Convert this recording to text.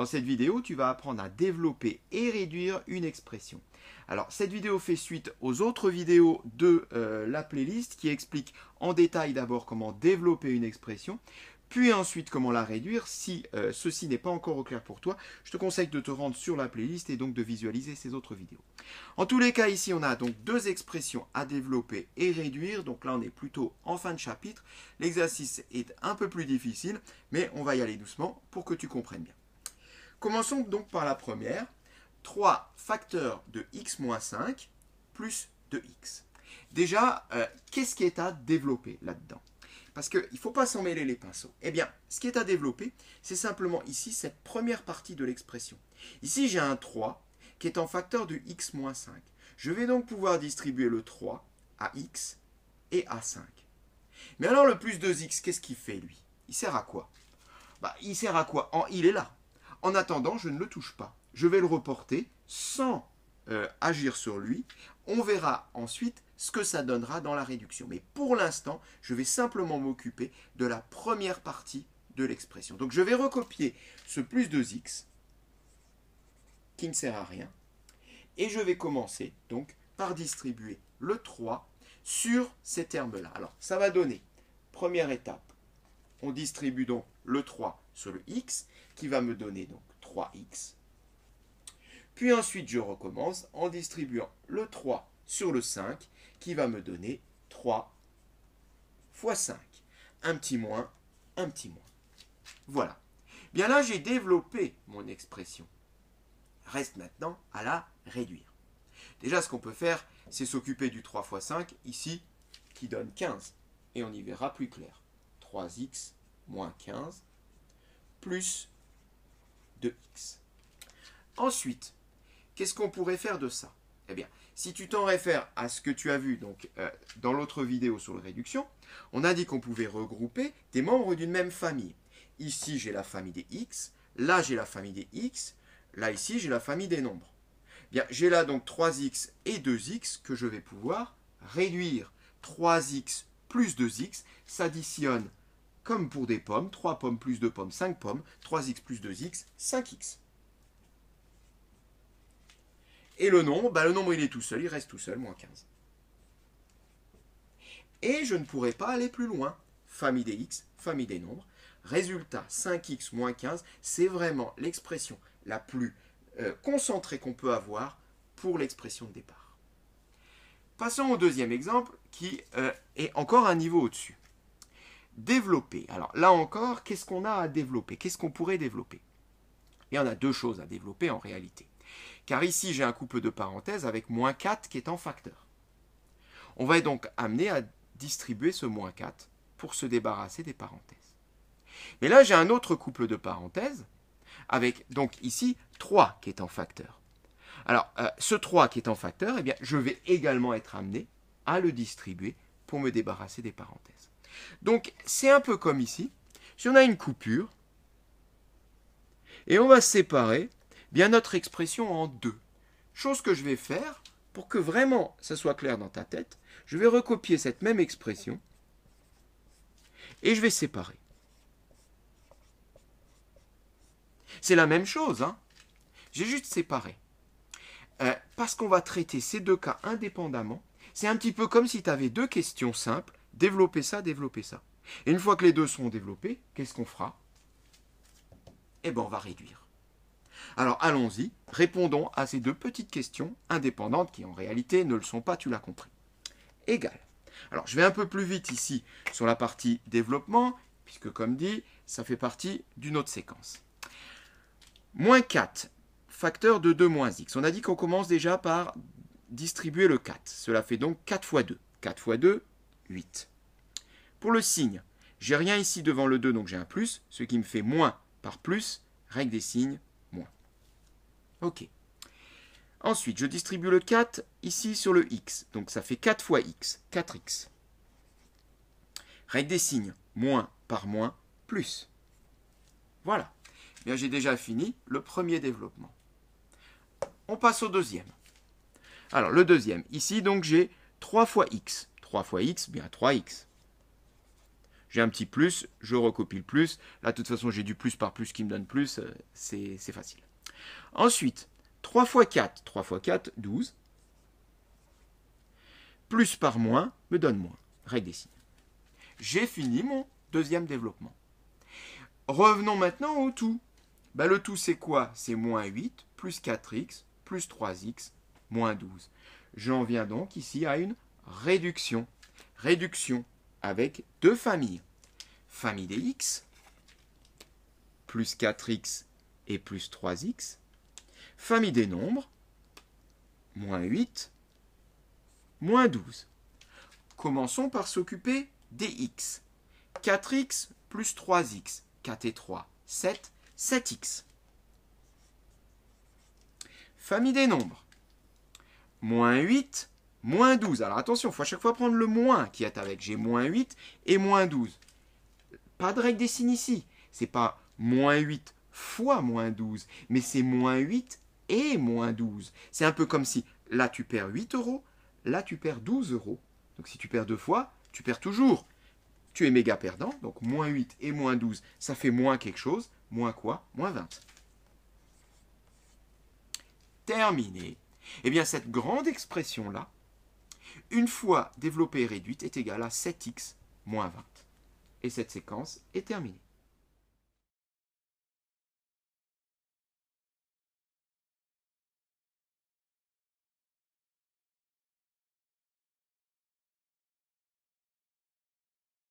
Dans cette vidéo, tu vas apprendre à développer et réduire une expression. Alors, cette vidéo fait suite aux autres vidéos de euh, la playlist qui expliquent en détail d'abord comment développer une expression, puis ensuite comment la réduire. Si euh, ceci n'est pas encore au clair pour toi, je te conseille de te rendre sur la playlist et donc de visualiser ces autres vidéos. En tous les cas, ici, on a donc deux expressions à développer et réduire. Donc là, on est plutôt en fin de chapitre. L'exercice est un peu plus difficile, mais on va y aller doucement pour que tu comprennes bien. Commençons donc par la première. 3 facteurs de x moins 5 plus de x. Déjà, euh, qu'est-ce qui est à développer là-dedans? Parce qu'il ne faut pas s'en mêler les pinceaux. Eh bien, ce qui est à développer, c'est simplement ici cette première partie de l'expression. Ici, j'ai un 3 qui est en facteur de x moins 5. Je vais donc pouvoir distribuer le 3 à x et à 5. Mais alors le plus 2x, qu'est-ce qu'il fait lui? Il sert à quoi? Bah, Il sert à quoi? Il est là. En attendant, je ne le touche pas. Je vais le reporter sans euh, agir sur lui. On verra ensuite ce que ça donnera dans la réduction. Mais pour l'instant, je vais simplement m'occuper de la première partie de l'expression. Donc je vais recopier ce plus 2x qui ne sert à rien. Et je vais commencer donc par distribuer le 3 sur ces termes-là. Alors ça va donner, première étape, on distribue donc le 3 sur le x qui va me donner donc 3x. Puis ensuite, je recommence en distribuant le 3 sur le 5 qui va me donner 3 fois 5. Un petit moins, un petit moins. Voilà. Bien là, j'ai développé mon expression. Reste maintenant à la réduire. Déjà, ce qu'on peut faire, c'est s'occuper du 3 fois 5, ici, qui donne 15. Et on y verra plus clair. 3x moins 15 plus 2x. Ensuite, qu'est-ce qu'on pourrait faire de ça? Eh bien, si tu t'en réfères à ce que tu as vu donc, euh, dans l'autre vidéo sur la réduction, on a dit qu'on pouvait regrouper des membres d'une même famille. Ici, j'ai la famille des x, là, j'ai la famille des x, là, ici, j'ai la famille des nombres. Bien, j'ai là donc 3x et 2x que je vais pouvoir réduire. 3x plus 2x s'additionne comme pour des pommes, 3 pommes plus 2 pommes, 5 pommes, 3x plus 2x, 5x. Et le nombre, bah, le nombre il est tout seul, il reste tout seul, moins 15. Et je ne pourrai pas aller plus loin. Famille des x, famille des nombres. Résultat, 5x moins 15, c'est vraiment l'expression la plus euh, concentrée qu'on peut avoir pour l'expression de départ. Passons au deuxième exemple qui euh, est encore un niveau au-dessus. Alors là encore, qu'est-ce qu'on a à développer? Qu'est-ce qu'on pourrait développer? Y en a deux choses à développer en réalité. Car ici, j'ai un couple de parenthèses avec moins 4 qui est en facteur. On va donc amener à distribuer ce moins 4 pour se débarrasser des parenthèses. Mais là, j'ai un autre couple de parenthèses avec donc ici 3 qui est en facteur. Alors, euh, ce 3 qui est en facteur, eh bien, je vais également être amené à le distribuer pour me débarrasser des parenthèses. Donc, c'est un peu comme ici. Si on a une coupure, et on va séparer bien notre expression en deux. Chose que je vais faire pour que vraiment ça soit clair dans ta tête, je vais recopier cette même expression et je vais séparer. C'est la même chose, hein j'ai juste séparé. Euh, parce qu'on va traiter ces deux cas indépendamment, c'est un petit peu comme si tu avais deux questions simples, développer ça, développer ça. Et une fois que les deux seront développés, qu'est-ce qu'on fera? Eh bien, on va réduire. Alors allons-y, répondons à ces deux petites questions indépendantes qui en réalité ne le sont pas, tu l'as compris. Égal. Alors je vais un peu plus vite ici sur la partie développement, puisque comme dit, ça fait partie d'une autre séquence. Moins 4, facteur de 2 moins x. On a dit qu'on commence déjà par distribuer le 4. Cela fait donc 4 fois 2. 4 fois 2, 8. Pour le signe, j'ai rien ici devant le 2, donc j'ai un plus, ce qui me fait moins par plus, règle des signes, Ok. Ensuite, je distribue le 4 ici sur le x. Donc ça fait 4 fois x, 4x. Règle des signes, moins par moins, plus. Voilà. Bien, j'ai déjà fini le premier développement. On passe au deuxième. Alors, le deuxième. Ici, donc, j'ai 3 fois x. 3 fois x, bien 3x. J'ai un petit plus, je recopie le plus. Là, de toute façon, j'ai du plus par plus qui me donne plus, euh, c'est facile. Ensuite, 3 x 4, 3 x 4, 12. Plus par moins me donne moins. Règle des signes. J'ai fini mon deuxième développement. Revenons maintenant au tout. Bah, le tout, c'est quoi? C'est moins 8 plus 4x plus 3x moins 12. J'en viens donc ici à une réduction. Réduction avec deux familles. Famille des x, plus 4x et plus 3x. Famille des nombres, moins 8, moins 12. Commençons par s'occuper des x. 4x plus 3x, 4 et 3, 7, 7x. Famille des nombres, moins 8, moins 12. Alors attention, il faut à chaque fois prendre le moins qui est avec. J'ai moins 8 et moins 12. Pas de règle des signes ici. C'est pas moins 8 fois moins 12, mais c'est moins 8 et moins 12. C'est un peu comme si là tu perds 8 euros, là tu perds 12 euros. Donc si tu perds deux fois, tu perds toujours. Tu es méga perdant, donc moins 8 et moins 12, ça fait moins quelque chose. Moins quoi? Moins 20. Terminé. Eh bien, cette grande expression-là, une fois développée et réduite, est égale à 7x moins 20. Et cette séquence est terminée.